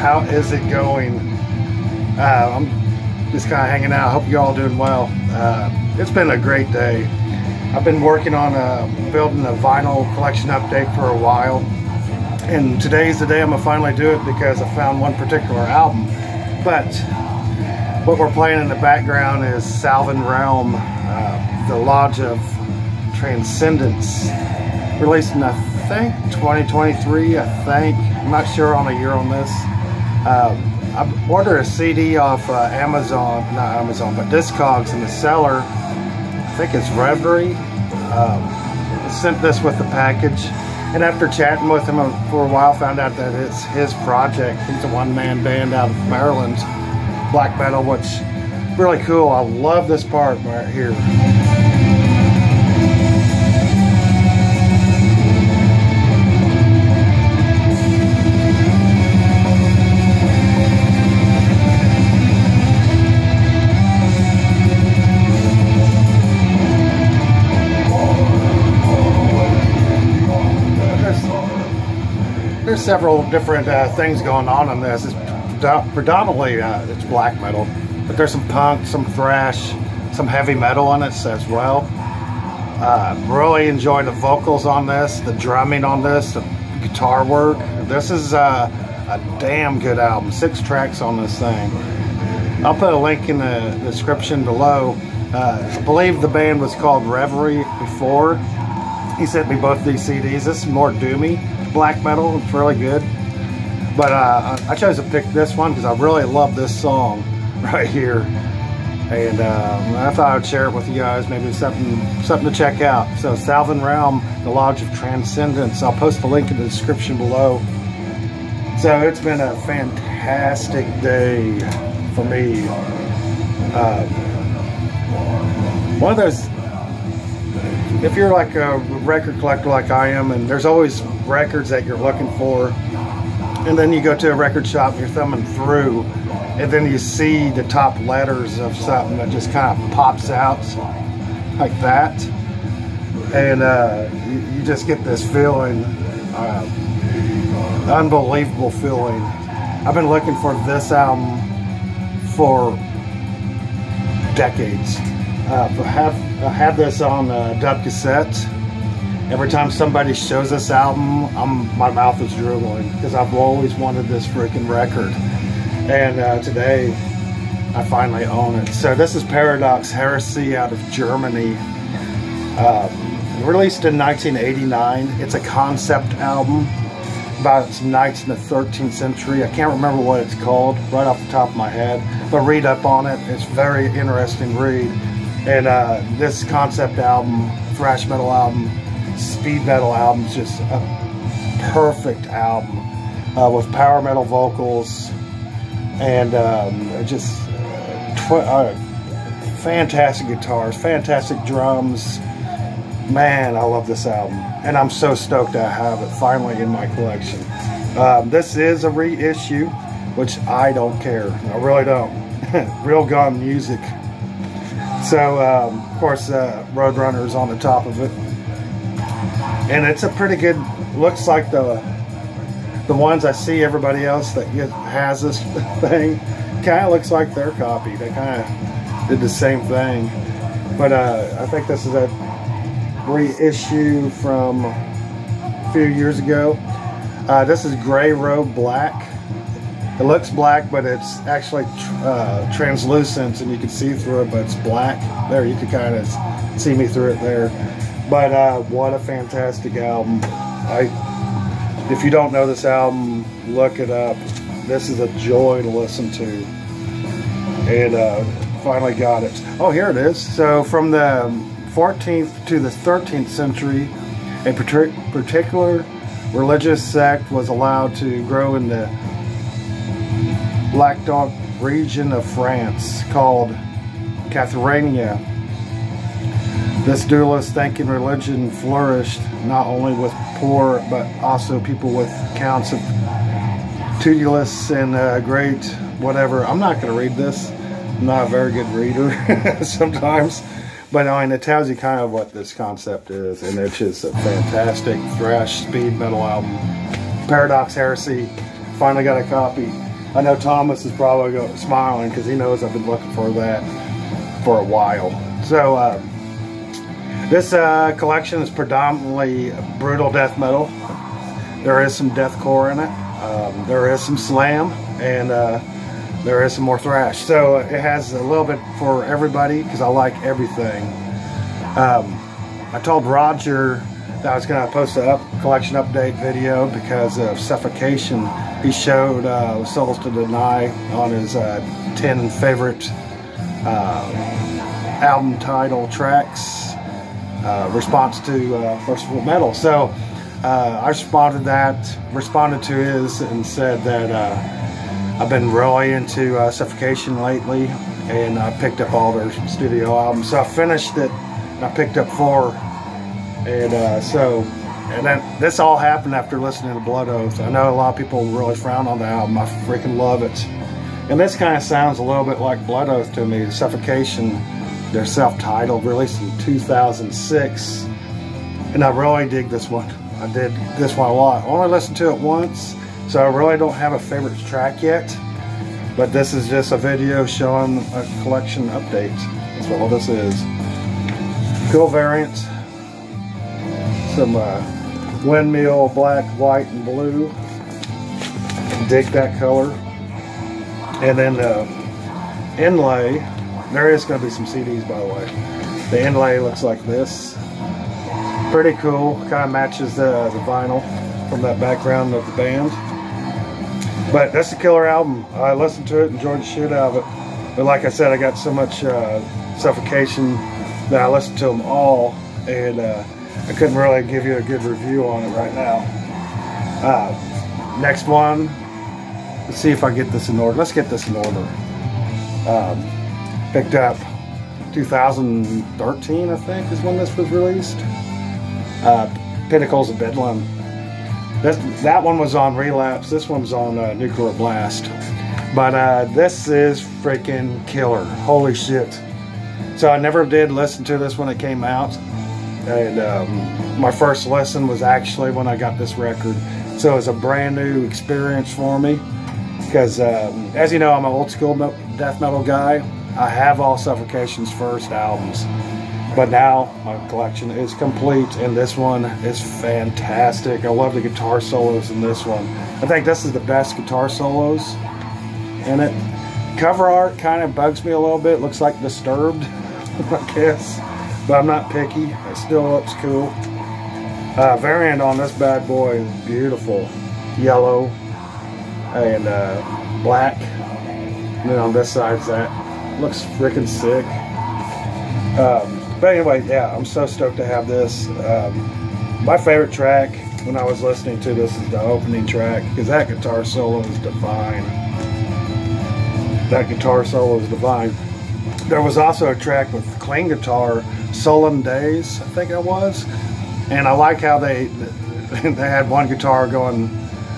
How is it going? Uh, I'm just kind of hanging out. Hope you all doing well. Uh, it's been a great day. I've been working on uh, building a vinyl collection update for a while, and today's the day I'm gonna finally do it because I found one particular album. But what we're playing in the background is Sylvan Realm, uh, the Lodge of Transcendence, released in I think 2023. I think I'm not sure on a year on this. Um, I ordered a CD off uh, Amazon, not Amazon, but Discogs, and the seller, I think it's Reverie, um, sent this with the package. And after chatting with him for a while, found out that it's his project. He's a one-man band out of Maryland, black metal, which really cool. I love this part right here. Several different uh, things going on in this. It's predominantly uh, it's black metal, but there's some punk, some thrash, some heavy metal on it as well. Uh, really enjoy the vocals on this, the drumming on this, the guitar work. This is uh, a damn good album. Six tracks on this thing. I'll put a link in the description below. Uh, I believe the band was called Reverie before. He sent me both these CDs. This is more doomy black metal. It's really good. But uh, I chose to pick this one because I really love this song right here. And um, I thought I'd share it with you guys. Maybe something something to check out. So Sylvan Realm, the Lodge of Transcendence. I'll post the link in the description below. So it's been a fantastic day for me. Uh, one of those if you're like a record collector like I am, and there's always records that you're looking for, and then you go to a record shop and you're thumbing through, and then you see the top letters of something that just kind of pops out like that, and uh, you, you, just get this feeling, uh, unbelievable feeling. I've been looking for this album for decades. Uh, I have this on uh, dub cassette. Every time somebody shows this album, I'm, my mouth is drooling because I've always wanted this freaking record. And uh, today, I finally own it. So this is Paradox Heresy out of Germany. Uh, released in 1989. It's a concept album about knights in the 13th century. I can't remember what it's called right off the top of my head, but read up on it. It's very interesting read. And uh, this concept album, thrash metal album, speed metal album is just a perfect album uh, with power metal vocals and um, just uh, fantastic guitars, fantastic drums. Man, I love this album. And I'm so stoked I have it finally in my collection. Um, this is a reissue, which I don't care. I really don't. Real Gone Music so, um, of course, uh, Roadrunner is on the top of it. And it's a pretty good, looks like the the ones I see everybody else that get, has this thing, kind of looks like their copy. They kind of did the same thing. But uh, I think this is a reissue from a few years ago. Uh, this is Gray Robe Black. It looks black, but it's actually uh, translucent, and you can see through it, but it's black. There, you can kind of see me through it there. But uh, what a fantastic album! I, if you don't know this album, look it up. This is a joy to listen to, and uh, finally got it. Oh, here it is. So from the 14th to the 13th century, a particular religious sect was allowed to grow in the Black Dog region of France called Catherania. This dualist thinking religion flourished not only with poor but also people with counts of Tudulus and uh, great whatever. I'm not going to read this. I'm not a very good reader sometimes. But I mean, it tells you kind of what this concept is, and it's just a fantastic thrash speed metal album. Paradox Heresy finally got a copy. I know Thomas is probably smiling because he knows I've been looking for that for a while. So uh, this uh, collection is predominantly brutal death metal. There is some deathcore in it. Um, there is some slam and uh, there is some more thrash. So it has a little bit for everybody because I like everything. Um, I told Roger I was going to post a up, collection update video because of Suffocation. He showed uh, Souls to Deny on his uh, 10 favorite uh, album title tracks uh, response to uh, Mercyful Metal. So uh, I responded that, responded to his and said that uh, I've been really into Suffocation lately and I picked up all their studio albums. So I finished it and I picked up four and uh, so and then this all happened after listening to Blood Oath. I know a lot of people really frown on the album. I freaking love it. And this kind of sounds a little bit like Blood Oath to me. Suffocation, they're self-titled, released in 2006. And I really dig this one. I did this one a lot. I only listened to it once, so I really don't have a favorite track yet. But this is just a video showing a collection update. That's what all this is. Cool variant. Some uh, windmill black, white, and blue. Dig that color. And then the inlay, there is going to be some CDs by the way. The inlay looks like this. Pretty cool, kind of matches the, the vinyl from that background of the band. But that's a killer album. I listened to it, enjoyed the shit out of it. But like I said, I got so much uh, suffocation that I listened to them all. And uh, I couldn't really give you a good review on it right now. Uh, next one, let's see if I get this in order. Let's get this in order. Um, picked up 2013, I think, is when this was released. Uh, Pinnacles of Bedlam. This, that one was on Relapse. This one's on uh, Nuclear Blast. But uh, this is freaking killer. Holy shit. So I never did listen to this when it came out. And um, my first lesson was actually when I got this record. So it was a brand new experience for me. Because, um, as you know, I'm an old school death metal guy. I have all Suffocation's first albums. But now my collection is complete, and this one is fantastic. I love the guitar solos in this one. I think this is the best guitar solos in it. Cover art kind of bugs me a little bit. Looks like Disturbed, I guess but I'm not picky. It still looks cool. Uh, variant on this bad boy is beautiful. Yellow and uh, black. And then on this side's that. Looks freaking sick. Um, but anyway, yeah, I'm so stoked to have this. Um, my favorite track when I was listening to this is the opening track because that guitar solo is divine. That guitar solo is divine. There was also a track with clean guitar Sullen Days, I think it was. And I like how they they had one guitar going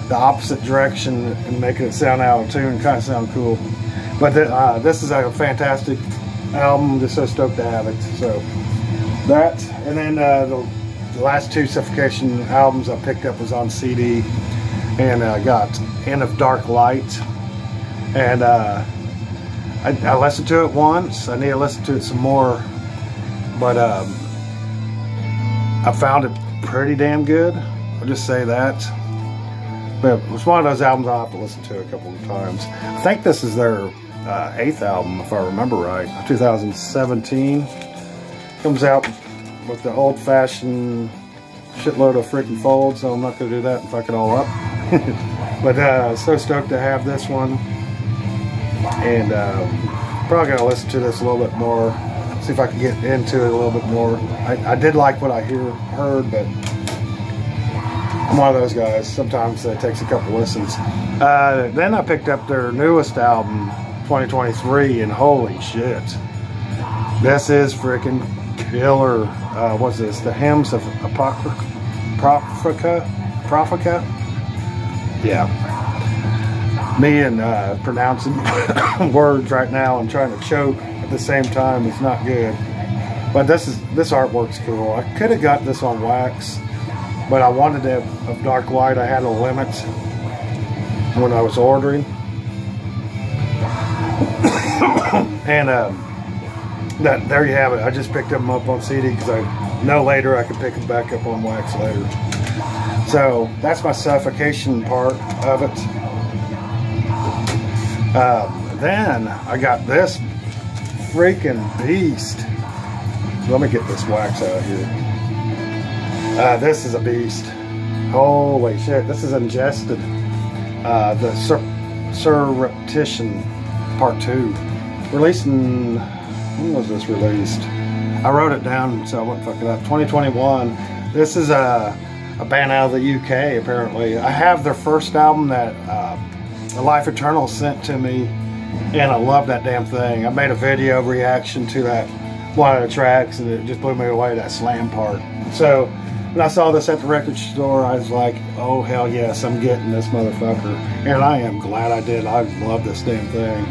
the opposite direction and making it sound out of tune, kind of sound cool. But the, uh, this is a fantastic album. Just so stoked to have it. So that, and then uh, the, the, last two Suffocation albums I picked up was on CD, and I uh, got End of Dark Light, and uh, I, I listened to it once. I need to listen to it some more but um, I found it pretty damn good. I'll just say that. But it's one of those albums I'll have to listen to a couple of times. I think this is their uh, eighth album, if I remember right. 2017. Comes out with the old-fashioned shitload of freaking folds, so I'm not going to do that and fuck it all up. but uh, so stoked to have this one. And uh, probably going to listen to this a little bit more see if I can get into it a little bit more. I, I did like what I hear heard, but I'm one of those guys. Sometimes it takes a couple listens. Uh, then I picked up their newest album, 2023, and holy shit, this is freaking killer. Uh, what's this? The Hymns of Apocrypha? Prophica? Yeah. Me and uh, pronouncing words right now, I'm trying to choke the same time it's not good. But this is this artwork's cool. I could have got this on wax, but I wanted to have Dark Light. I had a limit. when I was ordering. and um, that there you have it. I just picked them up on CD because I know later I could pick them back up on wax later. So that's my suffocation part of it. Um, then I got this freaking beast. Let me get this wax out of here. Uh, this is a beast. Holy shit, this is ingested. Uh, the sur Surreption Part 2. Released in, when was this released? I wrote it down so I wouldn't fuck it up. 2021. This is a, a band out of the UK apparently. I have their first album that uh, Life Eternal sent to me and I love that damn thing. I made a video reaction to that one of the tracks and it just blew me away, that slam part. So when I saw this at the record store, I was like, oh hell yes, I'm getting this motherfucker. And I am glad I did. I love this damn thing.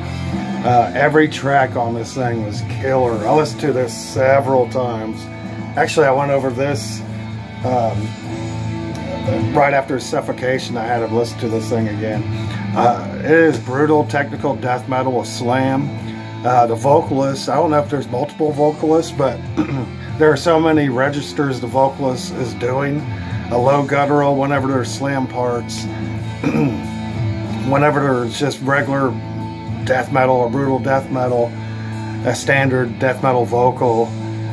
Uh, every track on this thing was killer. I listened to this several times. Actually, I went over this um, right after Suffocation. I had to listen to this thing again. Uh, it is brutal, technical death metal with slam. Uh, the vocalist, I don't know if there's multiple vocalists, but there are so many registers the vocalist is doing. A low guttural whenever there's slam parts. whenever there's just regular death metal or brutal death metal, a standard death metal vocal,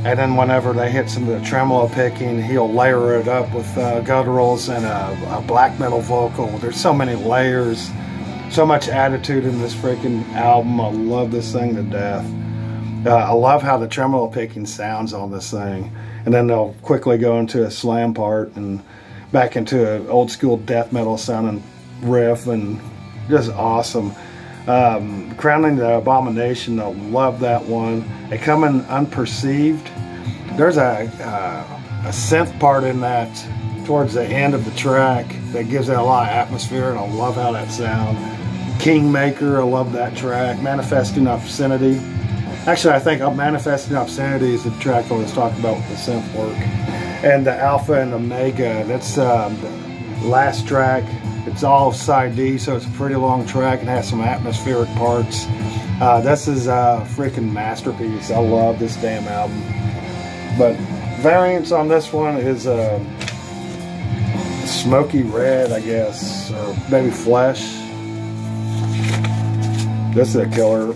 and then whenever they hit some of the tremolo picking, he'll layer it up with uh, gutturals and a, a, black metal vocal. There's so many layers, so much attitude in this freaking album. I love this thing to death. Uh, I love how the tremolo picking sounds on this thing. And then they'll quickly go into a slam part and back into an old school death metal sounding riff and just awesome. Um, Crowning the Abomination, I love that one. They come in unperceived. There's a, uh, a synth part in that towards the end of the track that gives it a lot of atmosphere and I love how that sounds. Kingmaker, I love that track. Manifesting Obscenity. Actually, I think Manifesting Obscenity is the track I was talking about with the synth work. And the Alpha and Omega, that's um, the last track. It's all side D, so it's a pretty long track and has some atmospheric parts. Uh, this is a freaking masterpiece. I love this damn album. But variants on this one is uh, smoky red, I guess, or maybe flesh. This is a killer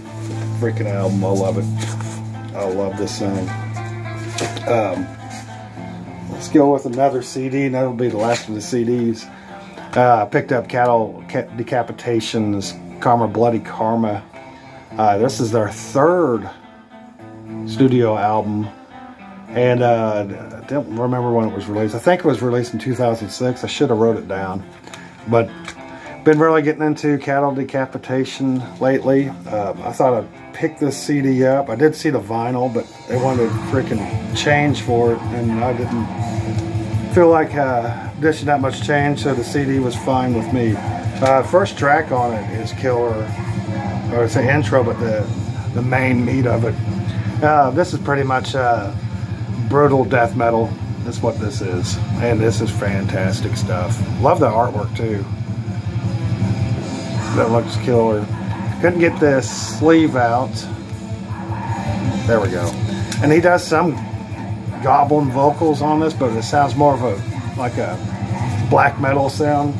freaking album. I love it. I love this thing. Um, let's go with another CD, and that'll be the last of the CDs. Uh, picked up Cattle Decapitation's Karma Bloody Karma. Uh, this is their third studio album, and uh, I don't remember when it was released. I think it was released in 2006. I should have wrote it down, but been really getting into cattle decapitation lately. Um, I thought I'd pick this CD up. I did see the vinyl, but they wanted freaking change for it, and I didn't feel like uh, dishing that much change, so the CD was fine with me. Uh, first track on it is Killer, or it's an intro, but the the main meat of it. Uh, this is pretty much uh, brutal death metal. That's what this is, and this is fantastic stuff. Love the artwork too that looks killer. Couldn't get the sleeve out. There we go. And he does some goblin vocals on this, but it sounds more of a like a black metal sound.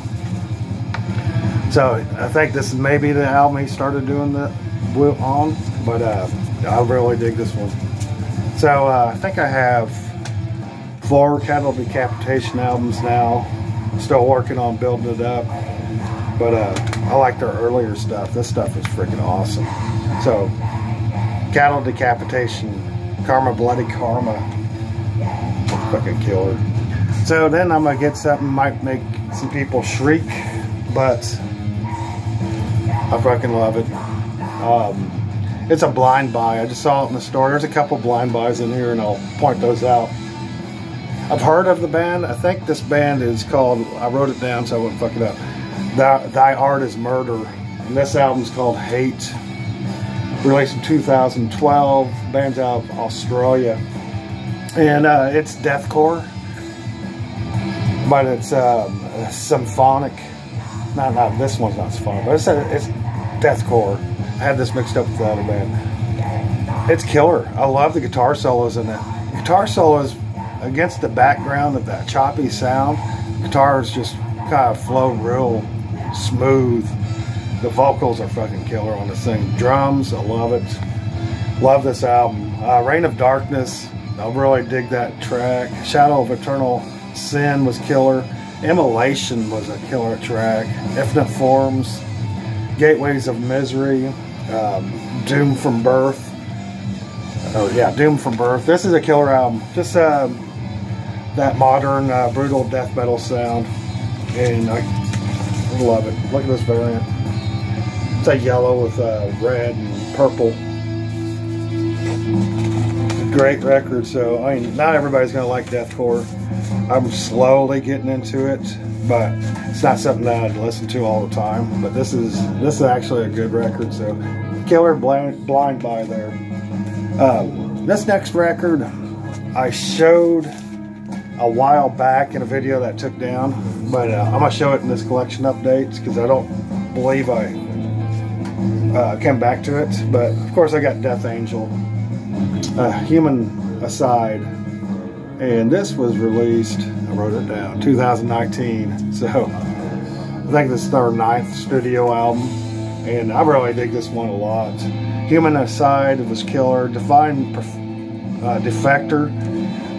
So I think this is maybe the album he started doing the blue on, but uh, I really dig this one. So uh, I think I have four cattle decapitation albums now. Still working on building it up. But uh, I like their earlier stuff. This stuff is freaking awesome. So, cattle decapitation, karma, bloody karma, fucking killer. So then I'm gonna get something might make some people shriek, but I fucking love it. Um, it's a blind buy. I just saw it in the store. There's a couple blind buys in here, and I'll point those out. I've heard of the band. I think this band is called. I wrote it down so I wouldn't fuck it up. Thy, Thy Art is Murder. And this album's called Hate. Released in 2012. Band's out of Australia. And uh, it's deathcore. But it's um, symphonic. not not this one's not symphonic, but it's a, it's deathcore. I had this mixed up with the other band. It's killer. I love the guitar solos in it. Guitar solos against the background of that choppy sound. Guitars just kind of flow real smooth. The vocals are fucking killer on this thing. Drums, I love it. Love this album. Uh, Reign of Darkness, I really dig that track. Shadow of Eternal Sin was killer. Immolation was a killer track. Infinite Forms, Gateways of Misery, um, Doom from Birth. Oh yeah, Doom from Birth. This is a killer album. Just uh, that modern, uh, brutal death metal sound, and I love it. Look at this variant. It's a yellow with uh, red and purple great record. So I mean, not everybody's gonna like deathcore. I'm slowly getting into it, but it's not something that I'd listen to all the time. But this is this is actually a good record. So Killer Blind, blind by there. Um, this next record I showed a while back in a video that I took down, but uh, I'm gonna show it in this collection updates because I don't believe I uh, came back to it. But of course, I got Death Angel uh, Humanicide and this was released I wrote it down 2019 so I think this is our ninth studio album. And I really dig this one a lot. Humanicide was killer. Divine uh, defector.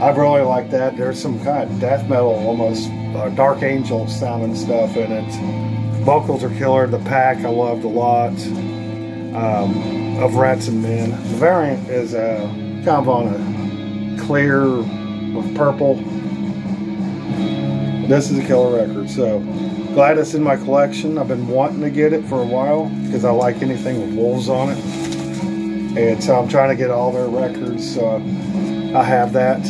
I really like that. There's some kind of death metal almost uh, dark angel sounding stuff in it. Vocals are killer. The pack I loved a lot. Um, of Rats and Men. The variant is uh, kind of on a clear with purple. This is a killer record, so glad it's in my collection. I've been wanting to get it for a while because I like anything with wolves on it. And so I'm trying to get all their records, I have that.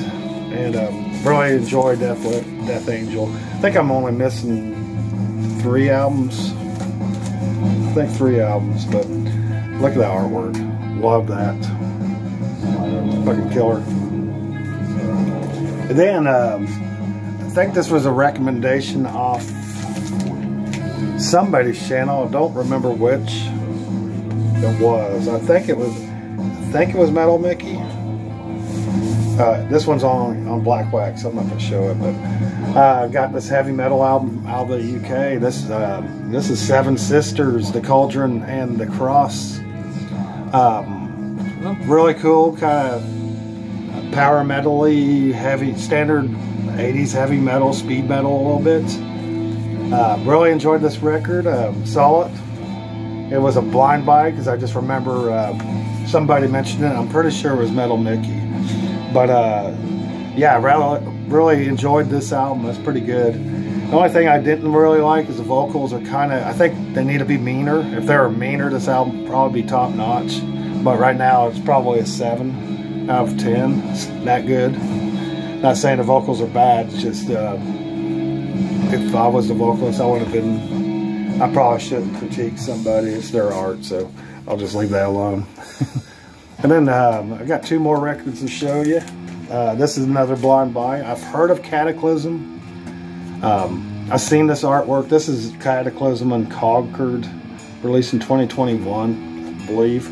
And um, really enjoy Death, Death Angel. I think I'm only missing three albums. I think three albums, but look at the artwork. Love that fucking killer. Then um, I think this was a recommendation off somebody's channel. I don't remember which it was. I think it was. I think it was Metal Mickey. Uh, this one's on on Black Wax. I'm not gonna show it, but uh, got this heavy metal album out of the UK. This uh, this is Seven Sisters, The Cauldron, and The Cross. Um, really cool, kind of power metally, heavy, standard 80s heavy metal, speed metal a little bit. Uh, really enjoyed this record. Uh, saw it. It was a blind buy because I just remember uh, somebody mentioned it. I'm pretty sure it was Metal Mickey. But uh, yeah, really, really enjoyed this album. It's pretty good. The only thing I didn't really like is the vocals are kind of, I think they need to be meaner. If they were meaner, this album probably be top notch. But right now it's probably a 7 out of 10. It's that good. Not saying the vocals are bad, it's just uh, if I was the vocalist, I would have been, I probably shouldn't critique somebody. It's their art, so I'll just leave that alone. and then um, I got two more records to show you. Uh, this is another blind buy. I've heard of Kataklysm. Um, I've seen this artwork. This is Kataklysm Unconquered, released in 2021, I believe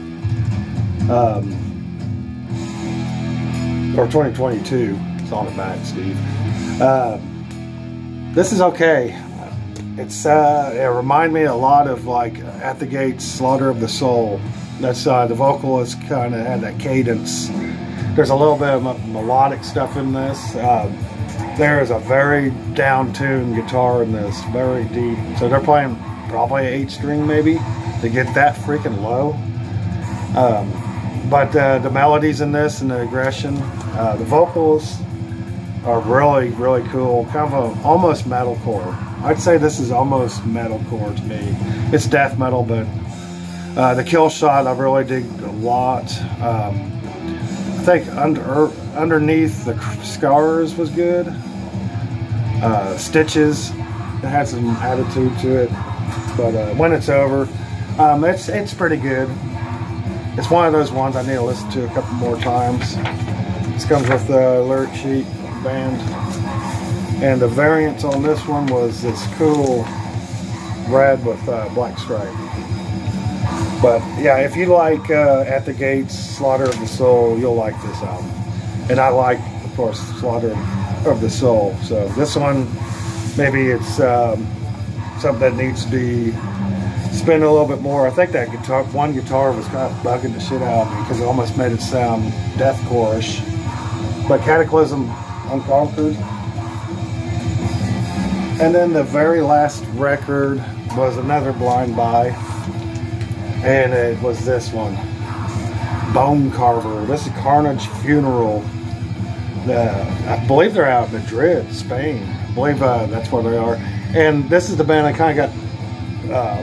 um, or 2022. It's on the back, Steve. Uh, this is okay. It's uh, it remind me a lot of like At the Gates, Slaughter of the Soul. That's uh, the vocalist kind of had that cadence. There's a little bit of melodic stuff in this. Uh, there is a very down-tuned guitar in this, very deep. So they're playing probably an eight string maybe to get that freaking low. Um, but uh, the melodies in this and the aggression, uh, the vocals are really, really cool. Kind of a, almost metalcore. I'd say this is almost metalcore to me. It's death metal, but uh, the kill shot I really dig a lot. Um, I think under underneath the scars was good. Uh, stitches, it had some attitude to it, but uh, when it's over, um, it's it's pretty good it's one of those ones I need to listen to a couple more times. Comes with the lyric sheet band. And the variant on this one was this cool red with uh, black stripe. But yeah, if you like uh, At the Gates, Slaughter of the Soul, you'll like this album. And I like, of course, Slaughter of the Soul. So this one, maybe it's um, something that needs to be spent a little bit more. I think that guitar, one guitar was kind of bugging the shit out of me because it almost made it sound deathcore-ish. But Kataklysm Unconquered. And then the very last record was another blind buy. And it was this one. Bone carver. This is carnage funeral. Uh, i believe they're out in madrid spain. I believe uh, that's where they are. And this is the band i kind of got uh,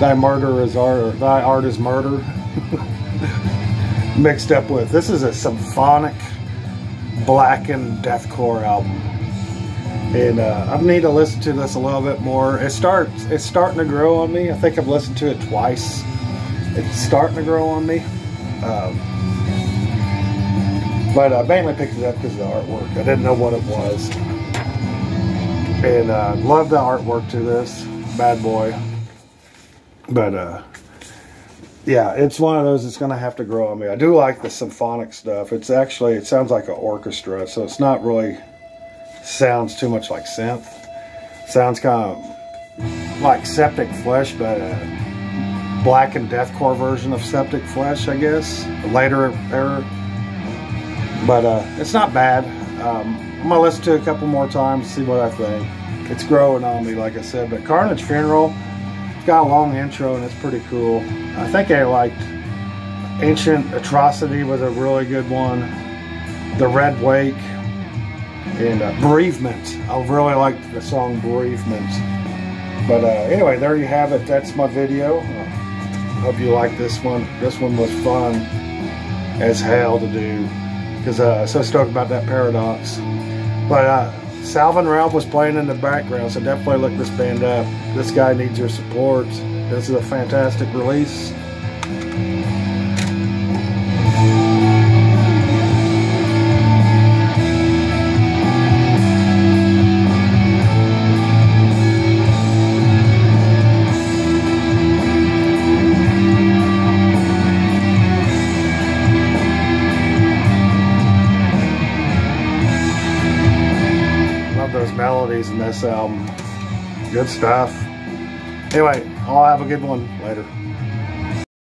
thy murder is art thy art is murder mixed up with this is a symphonic blackened deathcore album and uh, I need to listen to this a little bit more. It starts, it's starting to grow on me. I think I've listened to it twice. It's starting to grow on me. Um, but I mainly picked it up because of the artwork. I didn't know what it was. And uh, love the artwork to this bad boy. But uh, yeah, it's one of those that's going to have to grow on me. I do like the symphonic stuff. It's actually, it sounds like an orchestra, so it's not really sounds too much like synth. Sounds kind of like Septic Flesh, but a black and deathcore version of Septic Flesh, I guess. A later era. But uh, it's not bad. Um, I'm going to listen to it a couple more times, see what I think. It's growing on me, like I said. But Carnage Funeral, it's got a long intro and it's pretty cool. I think I liked Ancient Atrocity was a really good one. The Red Wake and uh, Bereavement. I really liked the song Bereavement. But uh, anyway, there you have it. That's my video. Uh, hope you like this one. This one was fun as hell to do because uh, so stoked about that paradox. But uh, Sylvan Realm was playing in the background, so definitely look this band up. This guy needs your support. This is a fantastic release. Those melodies in this album. Good stuff. Anyway, all have a good one. Later.